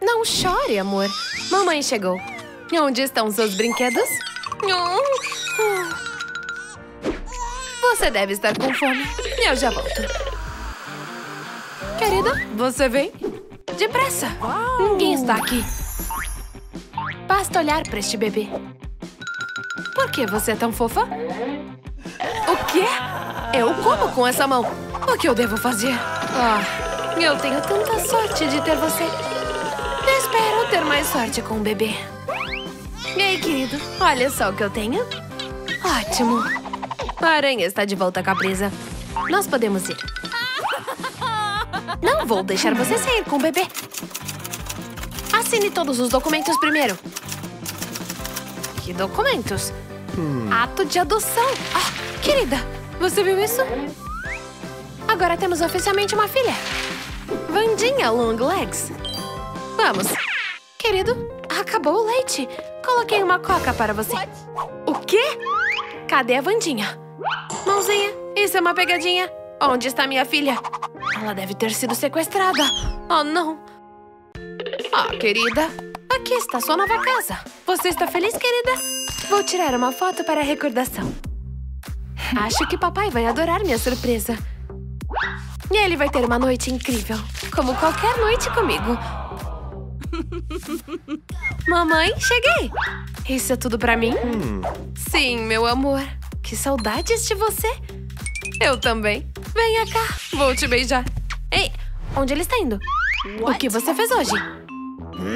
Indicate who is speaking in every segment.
Speaker 1: Não chore, amor. Mamãe chegou. Onde estão seus brinquedos? Você deve estar com fome. Eu já volto. Querida, você vem? Depressa. Ninguém está aqui. Basta olhar para este bebê. Por que você é tão fofa? O quê? Eu como com essa mão. O que eu devo fazer? Ah, eu tenho tanta sorte de ter você. Espero ter mais sorte com o bebê. Ei, querido, olha só o que eu tenho. Ótimo. A aranha está de volta com a presa. Nós podemos ir. Não vou deixar você sair com o bebê. Assine todos os documentos primeiro. Que documentos? Ato de adoção. Ah, querida, você viu isso? Agora temos oficialmente uma filha. Vandinha Longlegs. Vamos. Querido, acabou o leite. Coloquei uma coca para você. O quê? Cadê a Vandinha? Mãozinha, isso é uma pegadinha. Onde está minha filha? Ela deve ter sido sequestrada. Oh, não. Ah, querida, aqui está sua nova casa. Você está feliz, querida? Vou tirar uma foto para a recordação. Acho que papai vai adorar minha surpresa. E ele vai ter uma noite incrível, como qualquer noite comigo. Mamãe, cheguei! Isso é tudo pra mim? Sim, meu amor. Que saudades de você. Eu também. Venha cá, vou te beijar. Ei, onde ele está indo? O que você fez hoje?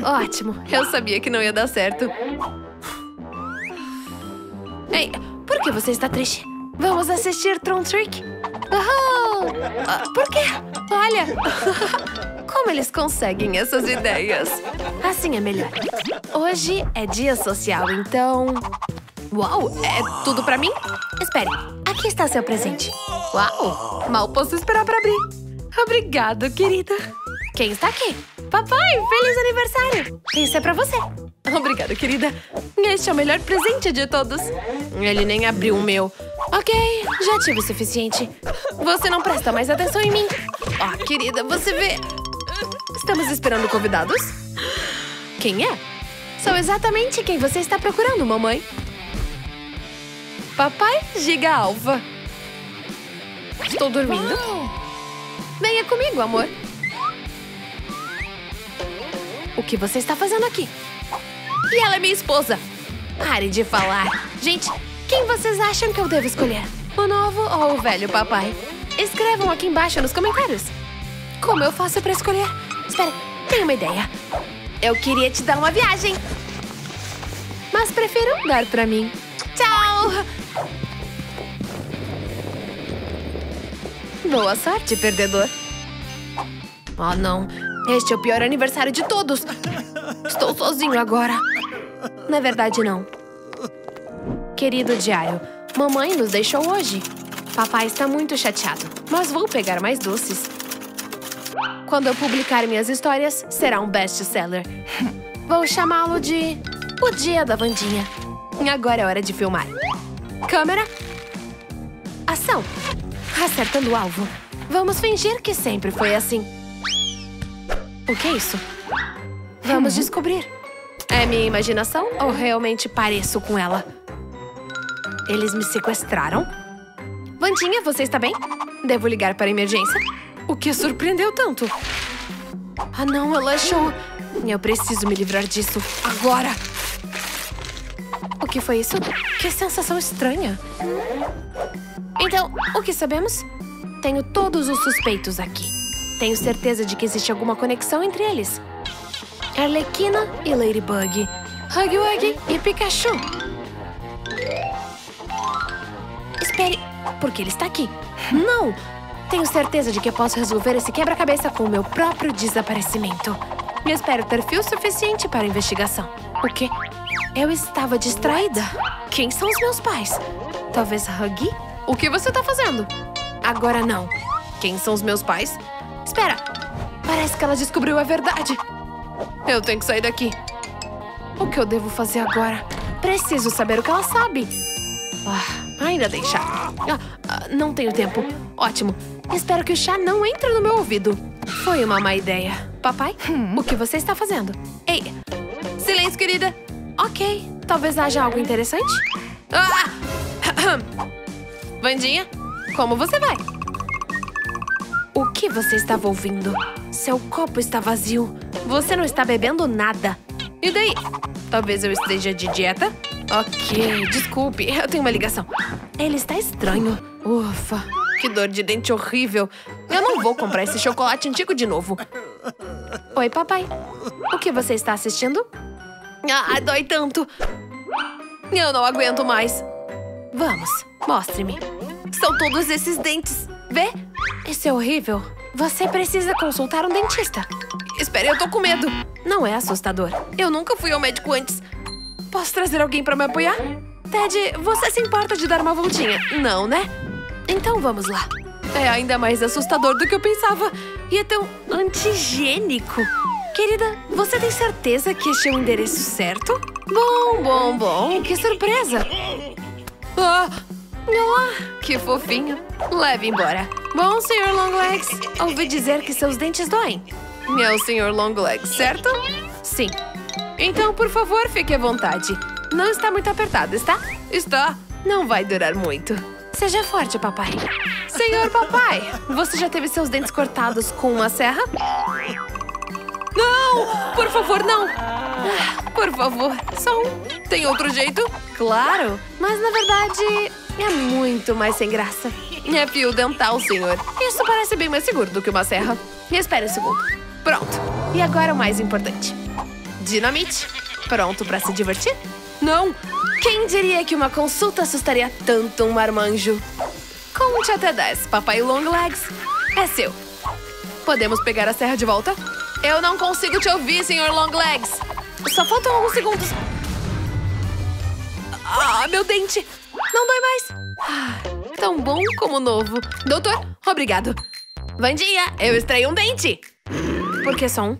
Speaker 1: Ótimo, eu sabia que não ia dar certo. Ei, por que você está triste? Vamos assistir Tron Trick? Oh, ah, por quê? Olha! Como eles conseguem essas ideias? Assim é melhor. Hoje é dia social, então... Uau, é tudo pra mim? Espere, aqui está seu presente. Uau, mal posso esperar pra abrir. Obrigada, querida. Quem está aqui? Papai, feliz aniversário! Isso é pra você. Obrigada, querida. Este é o melhor presente de todos. Ele nem abriu o meu. Ok, já tive o suficiente. Você não presta mais atenção em mim. Ah, querida, você vê... Estamos esperando convidados? Quem é? Sou exatamente quem você está procurando, mamãe. Papai Giga Alva. Estou dormindo? Venha comigo, amor. O que você está fazendo aqui? E ela é minha esposa. Pare de falar. Gente, quem vocês acham que eu devo escolher? O novo ou o velho papai? Escrevam aqui embaixo nos comentários. Como eu faço para escolher? Espera, tenho uma ideia. Eu queria te dar uma viagem. Mas prefiro dar pra mim. Tchau! Boa sorte, perdedor. Oh, não. Este é o pior aniversário de todos. Estou sozinho agora. Na verdade, não. Querido diário, mamãe nos deixou hoje. Papai está muito chateado, mas vou pegar mais doces. Quando eu publicar minhas histórias, será um best-seller. Vou chamá-lo de O Dia da Vandinha. Agora é hora de filmar. Câmera. Ação. Acertando o alvo. Vamos fingir que sempre foi assim. O que é isso? Vamos descobrir. É minha imaginação ou realmente pareço com ela? Eles me sequestraram? Vandinha, você está bem? Devo ligar para a emergência? O que surpreendeu tanto? Ah, não, ela achou. Eu preciso me livrar disso. Agora! O que foi isso? Que sensação estranha. Então, o que sabemos? Tenho todos os suspeitos aqui. Tenho certeza de que existe alguma conexão entre eles. Arlequina e Ladybug. Huggy Wuggy e Pikachu. Espere, porque ele está aqui. Não! Tenho certeza de que posso resolver esse quebra-cabeça com o meu próprio desaparecimento. E espero ter fio suficiente para a investigação. O quê? Eu estava distraída. Quem são os meus pais? Talvez Huggy? O que você está fazendo? Agora não. Quem são os meus pais? Espera! Parece que ela descobriu a verdade. Eu tenho que sair daqui. O que eu devo fazer agora? Preciso saber o que ela sabe. Ah, ainda chá. Ah, ah, não tenho tempo. Ótimo. Espero que o chá não entre no meu ouvido. Foi uma má ideia. Papai, o que você está fazendo? Ei, silêncio, querida. Ok, talvez haja algo interessante. Ah! Vandinha, como você vai? O que você estava ouvindo? Seu copo está vazio. Você não está bebendo nada. E daí? Talvez eu esteja de dieta? Ok, desculpe, eu tenho uma ligação. Ele está estranho. Ufa, que dor de dente horrível. Eu não vou comprar esse chocolate antigo de novo. Oi, papai. O que você está assistindo? Ah, dói tanto. Eu não aguento mais. Vamos, mostre-me. São todos esses dentes. Vê? Isso é horrível. Você precisa consultar um dentista. Espere, eu tô com medo. Não é assustador. Eu nunca fui ao médico antes. Posso trazer alguém pra me apoiar? Ted, você se importa de dar uma voltinha? Não, né? Então vamos lá. É ainda mais assustador do que eu pensava. E é tão antigênico. Querida, você tem certeza que este é o endereço certo? Bom, bom, bom. Que surpresa. Ah, ah que fofinho. Leve embora. Bom, Sr. Longlegs, ouvi dizer que seus dentes doem. Meu Sr. Longlegs, certo? Sim. Então, por favor, fique à vontade. Não está muito apertado, está? Está. Não vai durar muito. Seja forte, papai. Senhor papai, você já teve seus dentes cortados com uma serra? Não! Por favor, não! Por favor, só um. Tem outro jeito? Claro, mas na verdade é muito mais sem graça. É fio dental, senhor. Isso parece bem mais seguro do que uma serra. Espere um segundo. Pronto. E agora o mais importante. Dinamite. Pronto para se divertir? Não! Quem diria que uma consulta assustaria tanto um marmanjo? Conte até 10, papai Longlegs. É seu. Podemos pegar a serra de volta? Eu não consigo te ouvir, senhor Longlegs. Só faltam alguns segundos. Ah, meu dente! Não dói mais. Ah, tão bom como novo. Doutor, obrigado. Vandinha, eu extraí um dente. Por que só um?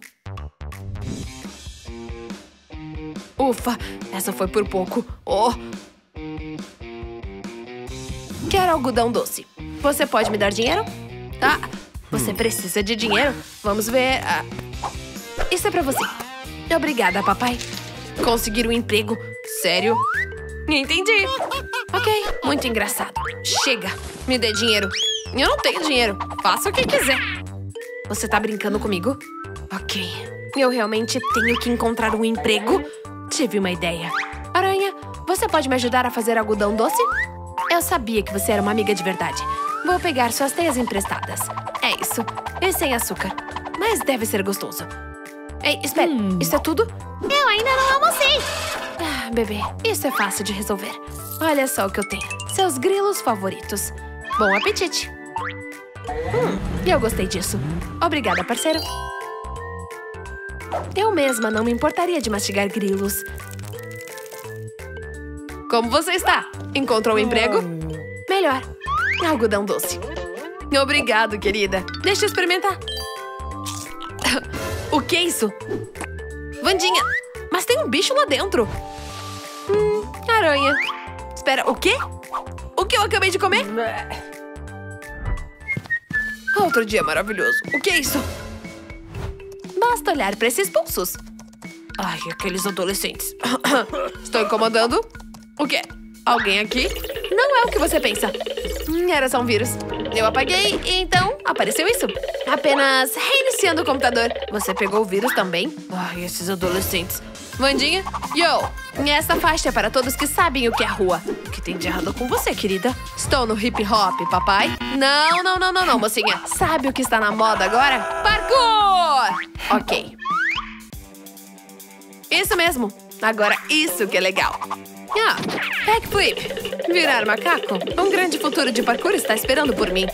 Speaker 1: Ufa, essa foi por pouco. Oh! Quero algodão doce. Você pode me dar dinheiro? Ah, você precisa de dinheiro? Vamos ver. Ah, isso é pra você. Obrigada, papai. Conseguir um emprego? Sério? Entendi. Ok, muito engraçado. Chega, me dê dinheiro. Eu não tenho dinheiro. Faça o que quiser. Você tá brincando comigo? Ok. Eu realmente tenho que encontrar um emprego? Tive uma ideia. Aranha, você pode me ajudar a fazer algodão doce? Eu sabia que você era uma amiga de verdade. Vou pegar suas teias emprestadas. É isso. E sem açúcar. Mas deve ser gostoso. Ei, espera. Hum. Isso é tudo?
Speaker 2: Eu ainda não almocei.
Speaker 1: Ah, bebê, isso é fácil de resolver. Olha só o que eu tenho. Seus grilos favoritos. Bom apetite. Hum, eu gostei disso. Obrigada, parceiro. Eu mesma não me importaria de mastigar grilos. Como você está? Encontrou um emprego? Melhor. Algodão doce. Obrigado, querida. Deixa eu experimentar. O que é isso? Vandinha, mas tem um bicho lá dentro. Hum, aranha. Espera, o quê? O que eu acabei de comer? Outro dia maravilhoso. O que é isso? Basta olhar para esses pulsos. Ai, aqueles adolescentes. Estou incomodando? O quê? Alguém aqui? Não é o que você pensa. Hum, era só um vírus. Eu apaguei e então apareceu isso. Apenas reiniciando o computador. Você pegou o vírus também? Ai, esses adolescentes. Vandinha, yo! Essa faixa é para todos que sabem o que é rua. O que tem de errado com você, querida? Estou no hip hop, papai? Não, não, não, não, não, mocinha. Sabe o que está na moda agora? Parkour! Ok. Isso mesmo. Agora isso que é legal. Ah, backflip. Virar macaco? Um grande futuro de parkour está esperando por mim.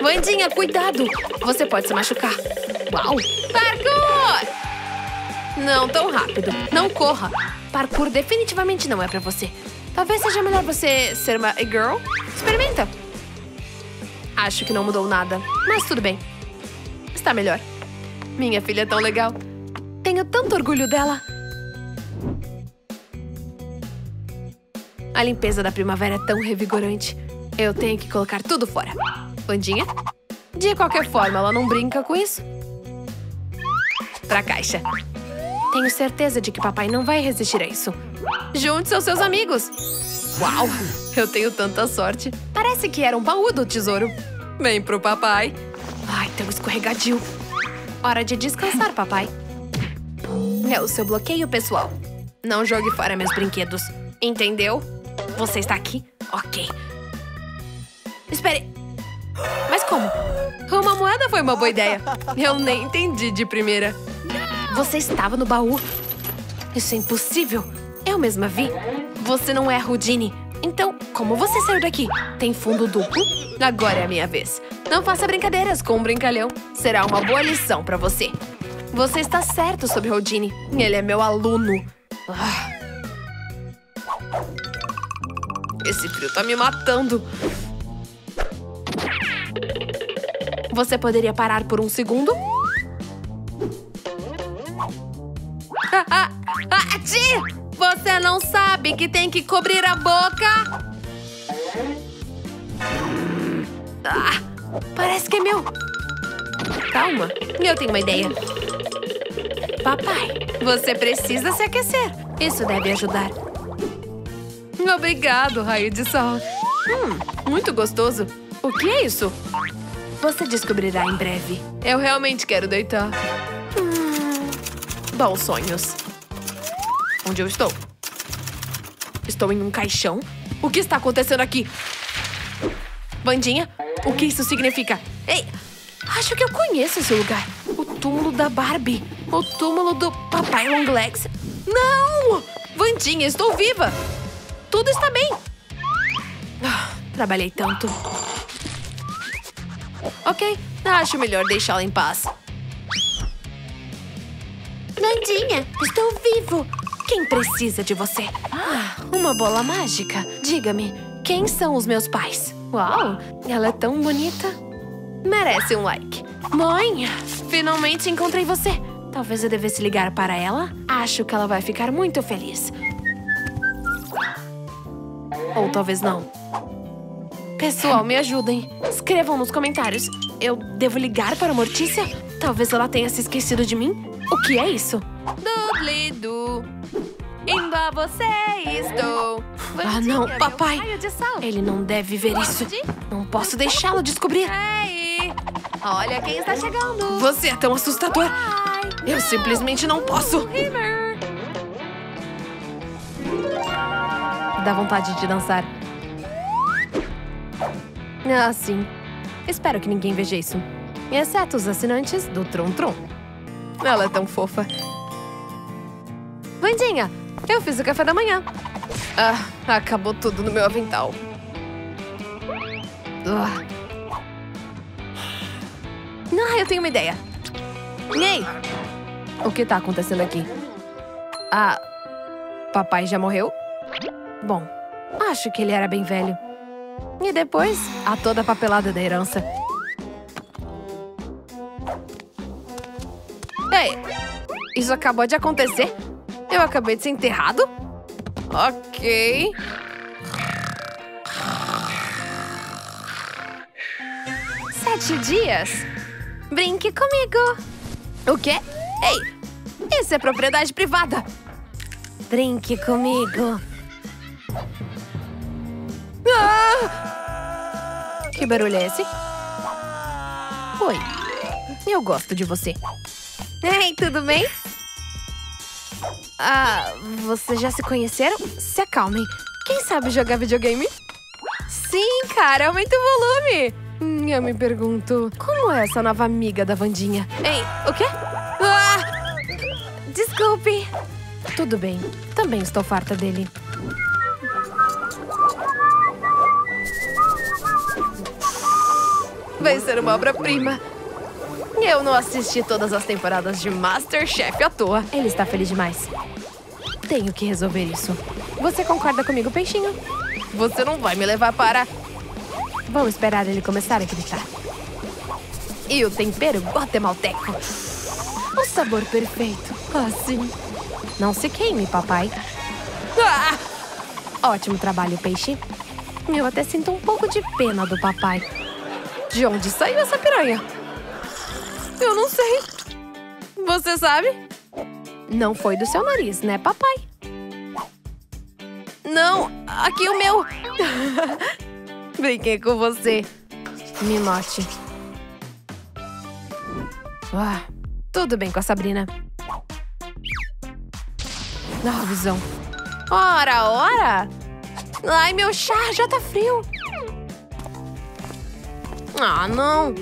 Speaker 1: Vandinha, cuidado! Você pode se machucar. Uau! Parkour! Não tão rápido. Não corra. Parkour definitivamente não é pra você. Talvez seja melhor você ser uma girl. Experimenta. Acho que não mudou nada, mas tudo bem. Está melhor. Minha filha é tão legal. Tenho tanto orgulho dela. A limpeza da primavera é tão revigorante. Eu tenho que colocar tudo fora. Vandinha? De qualquer forma, ela não brinca com isso. pra caixa. Tenho certeza de que papai não vai resistir a isso. Junte-se aos seus amigos. Uau, eu tenho tanta sorte. Parece que era um baú do tesouro. Vem pro papai. Ai, tão escorregadio. Hora de descansar, papai. É o seu bloqueio pessoal. Não jogue fora meus brinquedos. Entendeu? Você está aqui? Ok. Espere. Mas como? Uma moeda foi uma boa ideia. Eu nem entendi de primeira. Você estava no baú. Isso é impossível. Eu mesma vi. Você não é Rudine. Então, como você saiu daqui? Tem fundo duplo? Agora é a minha vez. Não faça brincadeiras com um brincalhão. Será uma boa lição pra você. Você está certo sobre Rodine. Ele é meu aluno. Ah. Esse frio tá me matando. Você poderia parar por um segundo? Ah! Você não sabe que tem que cobrir a boca? Ah, parece que é meu. Calma, eu tenho uma ideia. Papai, você precisa se aquecer. Isso deve ajudar. Obrigado, raio de sol. Hum, muito gostoso. O que é isso? Você descobrirá em breve. Eu realmente quero deitar. Hum, bons sonhos. Onde eu estou? Estou em um caixão? O que está acontecendo aqui? Bandinha, o que isso significa? Ei, acho que eu conheço esse lugar. O túmulo da Barbie. O túmulo do Papai Longlegs. Não! Vandinha, estou viva! Tudo está bem. Ah, trabalhei tanto. Ok, acho melhor deixá-la em paz.
Speaker 2: Nandinha, estou vivo.
Speaker 1: Quem precisa de você? Ah, uma bola mágica. Diga-me, quem são os meus pais? Uau, ela é tão bonita. Merece um like. Mãe, finalmente encontrei você. Talvez eu devesse ligar para ela. Acho que ela vai ficar muito feliz. Ou talvez não. Pessoal, me ajudem. Escrevam nos comentários. Eu devo ligar para a Mortícia? Talvez ela tenha se esquecido de mim? O que é isso? Dublido. Indo a você estou. Ah, não, papai. Ele não deve ver isso. Não posso deixá-lo descobrir. Ei, olha quem está chegando. Você é tão assustador. Eu simplesmente não posso. Dá vontade de dançar. Ah, sim. Espero que ninguém veja isso. Exceto os assinantes do Tron Tron. Ela é tão fofa. Vandinha, eu fiz o café da manhã. Ah, acabou tudo no meu avental. Ah, ah eu tenho uma ideia. Ei! O que tá acontecendo aqui? Ah, papai já morreu? Bom, acho que ele era bem velho. E depois, a toda a papelada da herança. Ei, isso acabou de acontecer? Eu acabei de ser enterrado? Ok. Sete dias? Brinque comigo. O quê? Ei, isso é propriedade privada. Brinque comigo. Ah! Que barulho é esse? Oi, eu gosto de você. Ei, tudo bem? Ah, vocês já se conheceram? Se acalmem. Quem sabe jogar videogame? Sim, cara, aumenta o volume. Hum, eu me pergunto, como é essa nova amiga da Vandinha? Ei, o quê? Ah! Desculpe. Tudo bem, também estou farta dele. Vai ser uma obra-prima. Eu não assisti todas as temporadas de Masterchef à toa. Ele está feliz demais. Tenho que resolver isso. Você concorda comigo, peixinho? Você não vai me levar para... Vamos esperar ele começar a gritar. E o tempero guatemalteco. O sabor perfeito. Assim. Não se queime, papai. Ah! Ótimo trabalho, peixe. Eu até sinto um pouco de pena do papai. De onde saiu essa piranha? Eu não sei. Você sabe? Não foi do seu nariz, né, papai? Não, aqui o meu. Brinquei com você. Me mate. Ah, tudo bem com a Sabrina. Ah, visão. Ora, ora! Ai, meu chá já tá frio. Ah, não.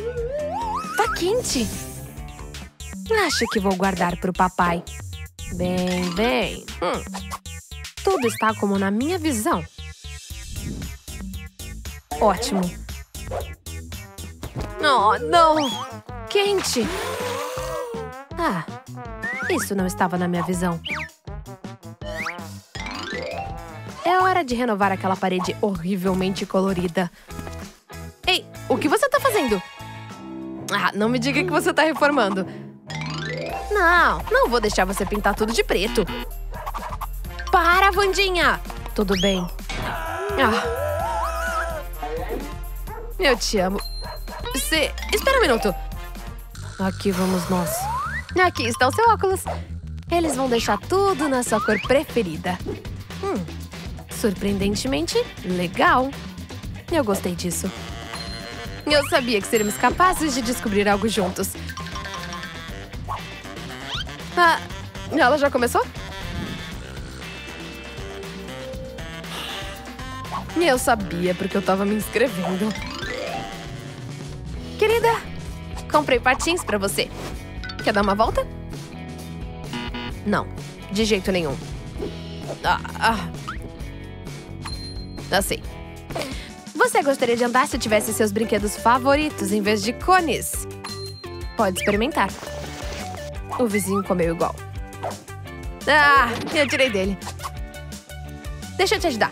Speaker 1: Tá quente. Acho que vou guardar pro papai. Bem, bem. Hum. Tudo está como na minha visão. Ótimo. Oh, não! Quente! Ah, isso não estava na minha visão. É hora de renovar aquela parede horrivelmente colorida. Ei, o que você está fazendo? Ah, não me diga que você está reformando. Não, não vou deixar você pintar tudo de preto. Para, Vandinha! Tudo bem. Ah. Eu te amo. Você... Espera um minuto. Aqui vamos nós. Aqui está o seu óculos. Eles vão deixar tudo na sua cor preferida. Hum, surpreendentemente legal. Eu gostei disso. Eu sabia que seríamos capazes de descobrir algo juntos. Ah, ela já começou? Eu sabia porque eu tava me inscrevendo. Querida, comprei patins pra você. Quer dar uma volta? Não, de jeito nenhum. Ah, ah. Assim. Você gostaria de andar se tivesse seus brinquedos favoritos em vez de cones? Pode experimentar. O vizinho comeu igual. Ah, eu tirei dele. Deixa eu te ajudar.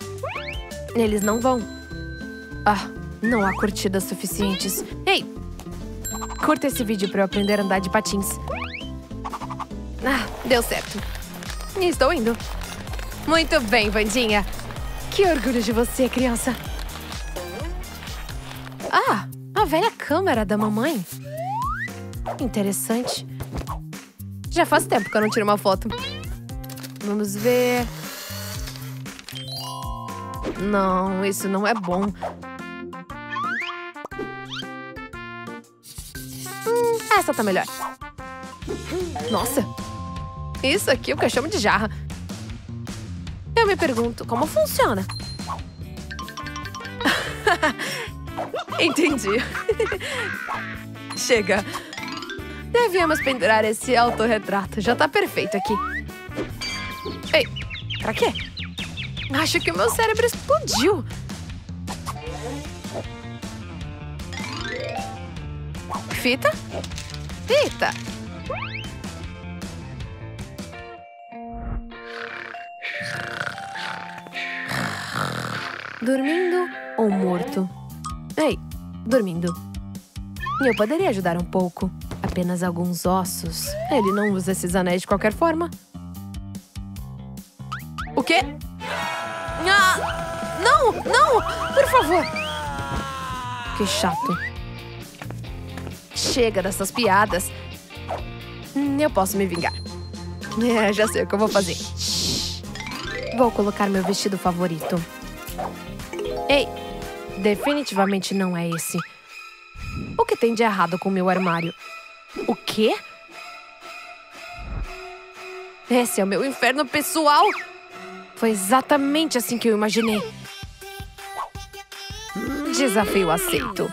Speaker 1: Eles não vão. Ah, não há curtidas suficientes. Ei! Curta esse vídeo para eu aprender a andar de patins. Ah, deu certo. Estou indo. Muito bem, Vandinha. Que orgulho de você, criança. Ah, a velha câmera da mamãe. Interessante. Já faz tempo que eu não tiro uma foto. Vamos ver. Não, isso não é bom. Hum, essa tá melhor. Nossa, isso aqui é o que eu chamo de jarra. Eu me pergunto como funciona. Entendi. Chega. Devíamos pendurar esse autorretrato. Já tá perfeito aqui. Ei, pra quê? Acho que o meu cérebro explodiu. Fita? Fita! Dormindo ou morto? Ei, dormindo. Eu poderia ajudar um pouco. Apenas alguns ossos. Ele não usa esses anéis de qualquer forma. O quê? Ah, não, não, por favor. Que chato. Chega dessas piadas. Eu posso me vingar. É, já sei o que eu vou fazer. Vou colocar meu vestido favorito. Ei, definitivamente não é esse. O que tem de errado com meu armário? O quê? Esse é o meu inferno pessoal? Foi exatamente assim que eu imaginei. Desafio aceito.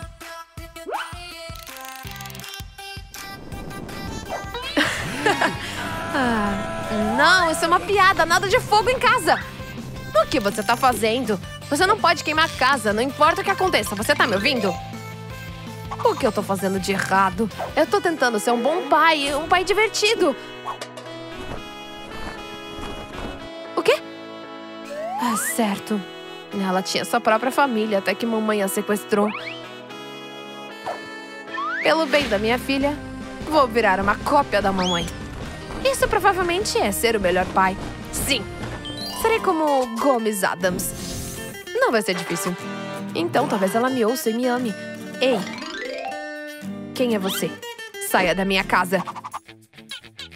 Speaker 1: ah, não, isso é uma piada, nada de fogo em casa. O que você tá fazendo? Você não pode queimar a casa, não importa o que aconteça. Você tá me ouvindo? O que eu tô fazendo de errado? Eu tô tentando ser um bom pai, um pai divertido. Ah, certo. Ela tinha sua própria família até que mamãe a sequestrou. Pelo bem da minha filha, vou virar uma cópia da mamãe. Isso provavelmente é ser o melhor pai. Sim, serei como Gomes Adams. Não vai ser difícil. Então talvez ela me ouça e me ame. Ei, quem é você? Saia da minha casa.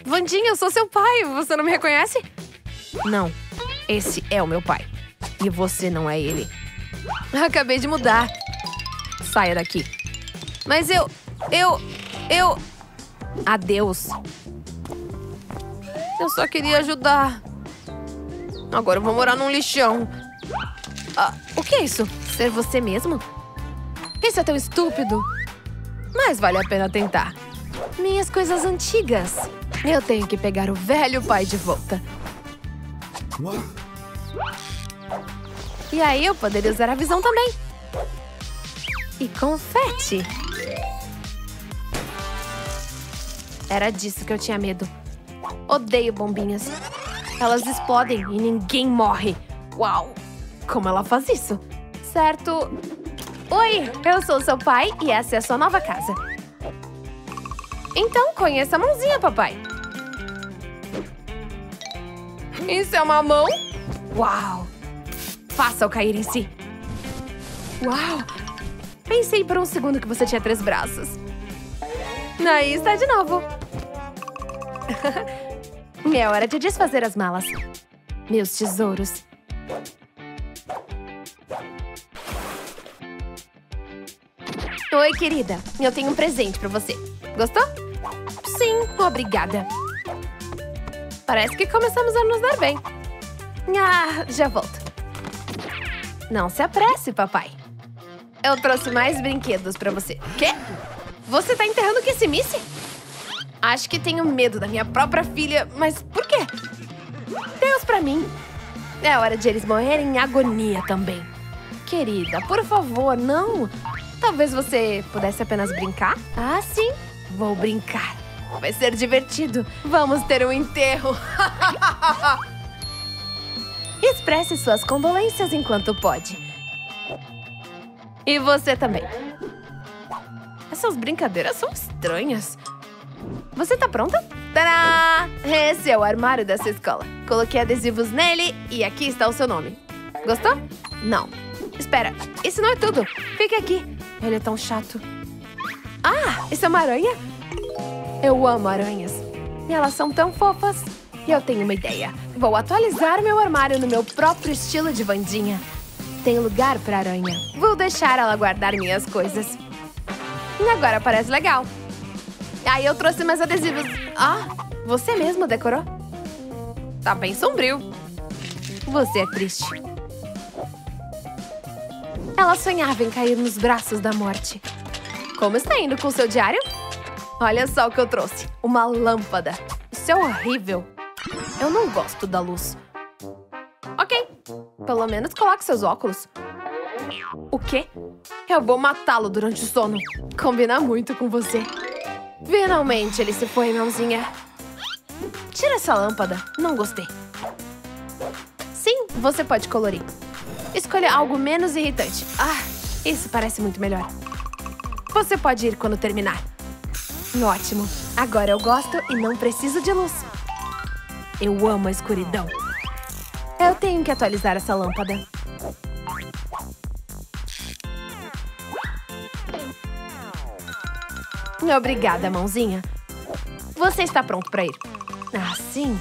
Speaker 1: Vandinha, eu sou seu pai. Você não me reconhece? Não. Esse é o meu pai. E você não é ele. Acabei de mudar. Saia daqui. Mas eu. Eu. Eu. Adeus. Eu só queria ajudar. Agora eu vou morar num lixão. Ah, o que é isso? Ser você mesmo? Isso é tão estúpido. Mas vale a pena tentar. Minhas coisas antigas. Eu tenho que pegar o velho pai de volta. E aí eu poderia usar a visão também. E confete. Era disso que eu tinha medo. Odeio bombinhas. Elas explodem e ninguém morre. Uau! Como ela faz isso? Certo. Oi, eu sou seu pai e essa é a sua nova casa. Então, conheça a mãozinha, papai. Isso é uma mão? Uau! Faça-o cair em si. Uau! Pensei por um segundo que você tinha três braços. Aí está de novo. É hora de desfazer as malas. Meus tesouros. Oi, querida. Eu tenho um presente pra você. Gostou? Sim, obrigada. Parece que começamos a nos dar bem. Ah, já volto. Não se apresse, papai. Eu trouxe mais brinquedos pra você. Quê? Você tá enterrando Kissimice? Acho que tenho medo da minha própria filha, mas por quê? Deus pra mim. É hora de eles morrerem em agonia também. Querida, por favor, não. Talvez você pudesse apenas brincar? Ah, sim. Vou brincar. Vai ser divertido. Vamos ter um enterro. Expresse suas condolências enquanto pode. E você também. Essas brincadeiras são estranhas. Você tá pronta? Tadá! Esse é o armário dessa escola. Coloquei adesivos nele e aqui está o seu nome. Gostou? Não. Espera, isso não é tudo. Fique aqui. Ele é tão chato. Ah, isso é uma aranha? Eu amo aranhas. E elas são tão fofas. E eu tenho uma ideia. Vou atualizar meu armário no meu próprio estilo de Vandinha. Tem lugar para aranha. Vou deixar ela guardar minhas coisas. E agora parece legal. Aí eu trouxe mais adesivos. Ah, você mesmo decorou? Tá bem sombrio. Você é triste. Ela sonhava em cair nos braços da morte. Como está indo com seu diário? Olha só o que eu trouxe. Uma lâmpada. Isso é horrível. Eu não gosto da luz. Ok. Pelo menos coloque seus óculos. O quê? Eu vou matá-lo durante o sono. Combina muito com você. Finalmente ele se foi, mãozinha. Tira essa lâmpada. Não gostei. Sim, você pode colorir. Escolha algo menos irritante. Ah, isso parece muito melhor. Você pode ir quando terminar. Ótimo. Agora eu gosto e não preciso de luz. Eu amo a escuridão. Eu tenho que atualizar essa lâmpada. Obrigada, mãozinha. Você está pronto para ir? Ah, sim.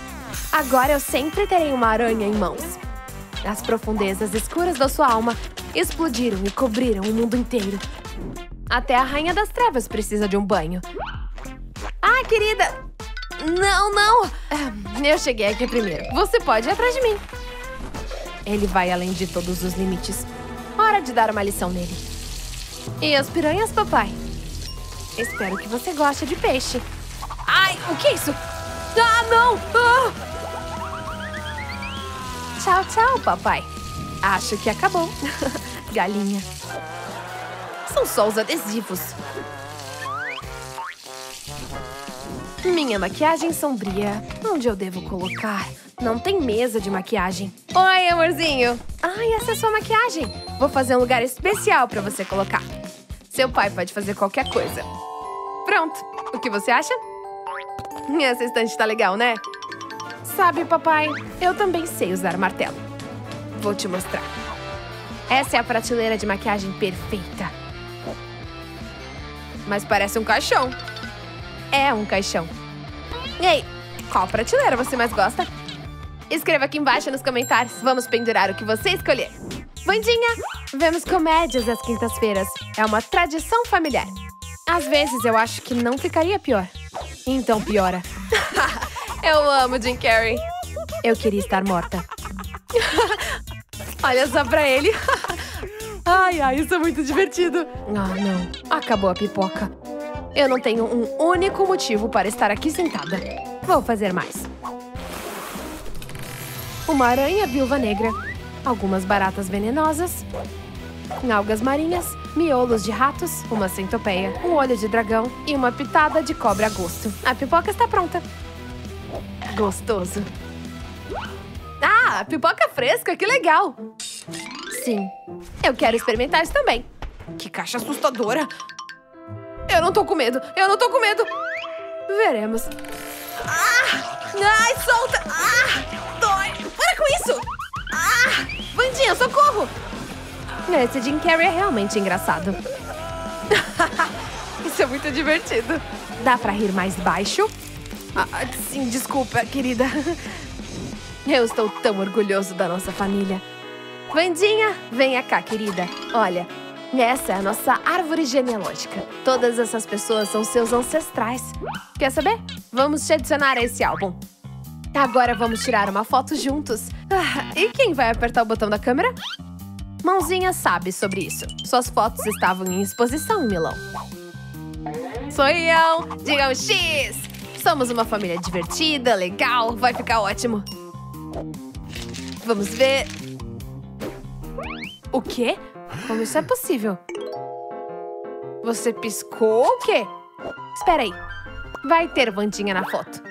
Speaker 1: Agora eu sempre terei uma aranha em mãos. As profundezas escuras da sua alma explodiram e cobriram o mundo inteiro. Até a Rainha das Trevas precisa de um banho. Ah, querida! Não, não! Ah, eu cheguei aqui primeiro. Você pode ir atrás de mim. Ele vai além de todos os limites. Hora de dar uma lição nele. E as piranhas, papai? Espero que você goste de peixe. Ai, o que é isso? Ah, não! Ah! Tchau, tchau, papai. Acho que acabou. Galinha. São só os adesivos. Minha maquiagem sombria. Onde eu devo colocar? Não tem mesa de maquiagem. Oi, amorzinho. Ai, essa é sua maquiagem. Vou fazer um lugar especial para você colocar. Seu pai pode fazer qualquer coisa. Pronto. O que você acha? Essa estante tá legal, né? Sabe, papai, eu também sei usar martelo. Vou te mostrar. Essa é a prateleira de maquiagem perfeita. Mas parece um caixão. É um caixão. Ei, Qual prateleira você mais gosta? Escreva aqui embaixo nos comentários. Vamos pendurar o que você escolher. Vandinha, vemos comédias às quintas-feiras. É uma tradição familiar. Às vezes eu acho que não ficaria pior. Então piora. eu amo Jim Carrey. Eu queria estar morta. Olha só pra ele. ai, ai, isso é muito divertido. Ah, não. Acabou a pipoca. Eu não tenho um único motivo para estar aqui sentada. Vou fazer mais. Uma aranha viúva negra, algumas baratas venenosas, algas marinhas, miolos de ratos, uma centopeia, um olho de dragão e uma pitada de cobra a gosto. A pipoca está pronta. Gostoso. Ah, pipoca fresca, que legal! Sim, eu quero experimentar isso também. Que caixa assustadora! Eu não tô com medo, eu não tô com medo! Veremos. Ah! Ai, solta! Ah! Dói! Para com isso! Ah! Vandinha, socorro! Esse Jim Carrey é realmente engraçado. Isso é muito divertido. Dá pra rir mais baixo? Ah, sim, desculpa, querida. Eu estou tão orgulhoso da nossa família. Vandinha, venha cá, querida. Olha, essa é a nossa árvore genealógica. Todas essas pessoas são seus ancestrais. Quer saber? Vamos te adicionar a esse álbum. Agora vamos tirar uma foto juntos. Ah, e quem vai apertar o botão da câmera? Mãozinha sabe sobre isso. Suas fotos estavam em exposição em Milão. Sou eu! Diga X! Somos uma família divertida, legal, vai ficar ótimo. Vamos ver. O quê? Como isso é possível? Você piscou o quê? Espera aí. Vai ter Vandinha na foto.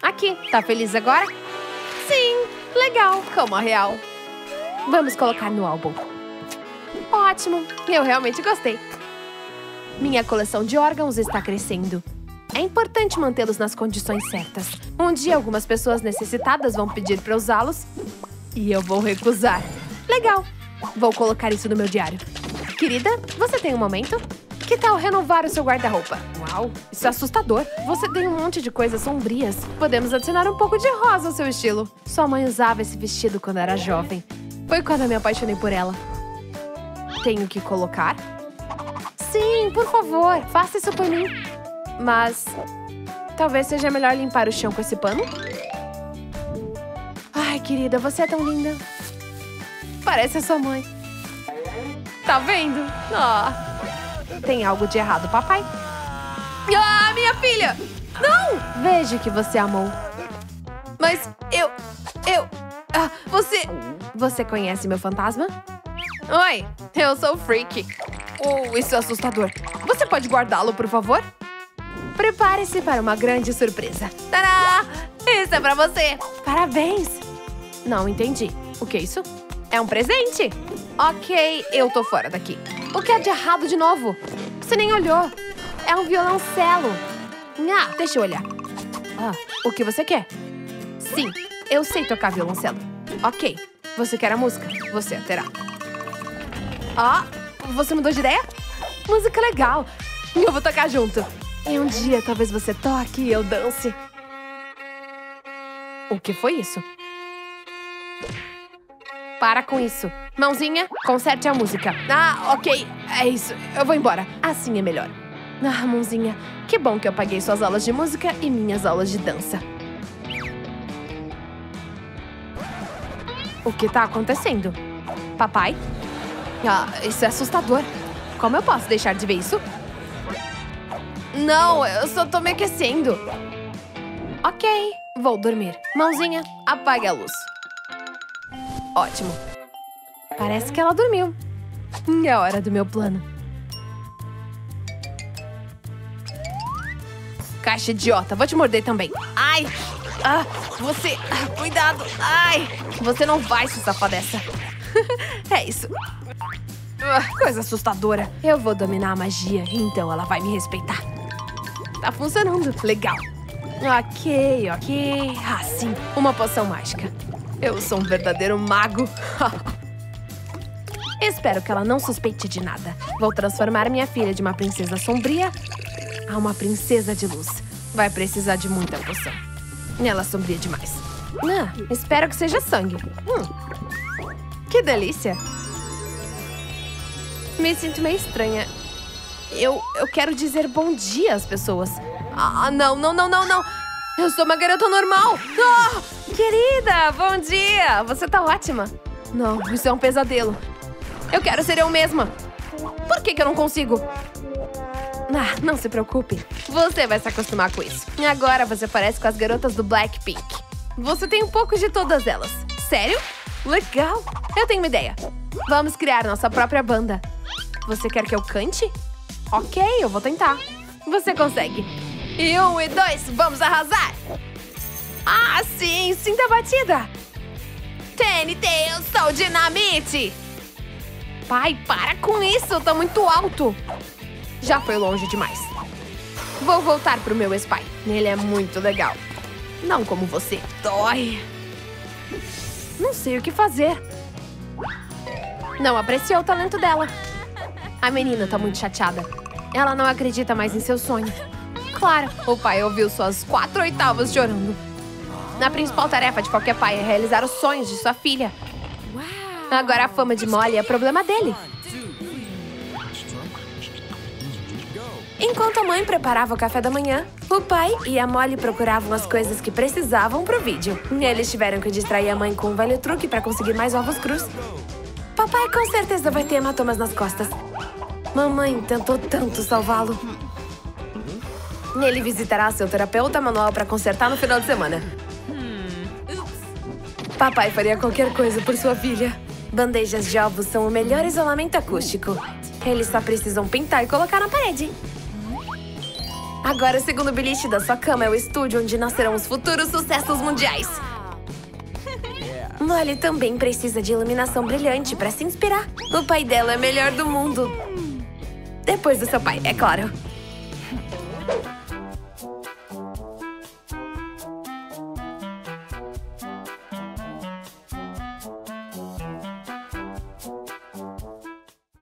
Speaker 1: Aqui, tá feliz agora? Sim, legal, como a real. Vamos colocar no álbum. Ótimo, eu realmente gostei. Minha coleção de órgãos está crescendo. É importante mantê-los nas condições certas. Um dia, algumas pessoas necessitadas vão pedir para usá-los e eu vou recusar. Legal, vou colocar isso no meu diário. Querida, você tem um momento? Que tal renovar o seu guarda-roupa? Uau, isso é assustador. Você tem um monte de coisas sombrias. Podemos adicionar um pouco de rosa ao seu estilo. Sua mãe usava esse vestido quando era jovem. Foi quando eu me apaixonei por ela. Tenho que colocar? Sim, por favor, faça isso por mim. Mas talvez seja melhor limpar o chão com esse pano? Ai, querida, você é tão linda. Parece a sua mãe. Tá vendo? Oh. Tem algo de errado, papai? Ah, minha filha! Não! Veja que você amou. Mas eu... Eu... Ah, você... Você conhece meu fantasma? Oi, eu sou o Freak. Oh, isso é assustador. Você pode guardá-lo, por favor? Prepare-se para uma grande surpresa. Tadá! Isso é pra você! Parabéns! Não entendi. O que é isso? É um presente? Ok, eu tô fora daqui. O que é de errado de novo? Você nem olhou. É um violoncelo. Ah, deixa eu olhar. Ah, o que você quer? Sim, eu sei tocar violoncelo. Ok, você quer a música? Você a terá. Ah, você mudou de ideia? Música legal. Eu vou tocar junto. E um dia talvez você toque e eu dance. O que foi isso? Para com isso. Mãozinha, conserte a música. Ah, ok. É isso. Eu vou embora. Assim é melhor. Ah, mãozinha, que bom que eu paguei suas aulas de música e minhas aulas de dança. O que tá acontecendo? Papai? Ah, isso é assustador. Como eu posso deixar de ver isso? Não, eu só tô me aquecendo. Ok, vou dormir. Mãozinha, apague a luz. Ótimo. Parece que ela dormiu. É hora do meu plano. Caixa idiota, vou te morder também. Ai! Ah, você... Ah, cuidado! Ai! Você não vai se safar dessa. é isso. Coisa assustadora. Eu vou dominar a magia, então ela vai me respeitar. Tá funcionando. Legal. Ok, ok. Ah, sim. Uma poção mágica. Eu sou um verdadeiro mago. Espero que ela não suspeite de nada. Vou transformar minha filha de uma princesa sombria a uma princesa de luz. Vai precisar de muita poção. Ela sombria demais. Ah, espero que seja sangue. Hum. Que delícia. Me sinto meio estranha. Eu, eu quero dizer bom dia às pessoas. Ah, não, não, não, não, não. Eu sou uma garota normal. Ah, querida, bom dia. Você tá ótima. Não, isso é um pesadelo. Eu quero ser eu mesma. Por que, que eu não consigo? Ah, não se preocupe. Você vai se acostumar com isso. Agora você parece com as garotas do Blackpink. Você tem um pouco de todas elas. Sério? Legal. Eu tenho uma ideia. Vamos criar nossa própria banda. Você quer que eu cante? Ok, eu vou tentar. Você consegue. E um e dois, vamos arrasar! Ah, sim, sinta a batida! TNT, eu sou dinamite! Pai, para com isso, tá muito alto! Já foi longe demais. Vou voltar pro meu spy. Ele é muito legal. Não como você. Dói. Não sei o que fazer. Não apreciou o talento dela. A menina tá muito chateada. Ela não acredita mais em seu sonho. Claro, o pai ouviu suas quatro oitavas chorando. A principal tarefa de qualquer pai é realizar os sonhos de sua filha. Agora a fama de Molly é problema dele. Enquanto a mãe preparava o café da manhã, o pai e a Molly procuravam as coisas que precisavam pro vídeo. Eles tiveram que distrair a mãe com um velho truque para conseguir mais ovos crus. Papai com certeza vai ter hematomas nas costas. Mamãe tentou tanto salvá-lo. Ele visitará seu terapeuta manual para consertar no final de semana. Papai faria qualquer coisa por sua filha. Bandejas de ovos são o melhor isolamento acústico. Eles só precisam pintar e colocar na parede. Agora, o segundo bilhete da sua cama é o estúdio onde nascerão os futuros sucessos mundiais. Molly também precisa de iluminação brilhante para se inspirar. O pai dela é melhor do mundo. Depois do seu pai, é claro.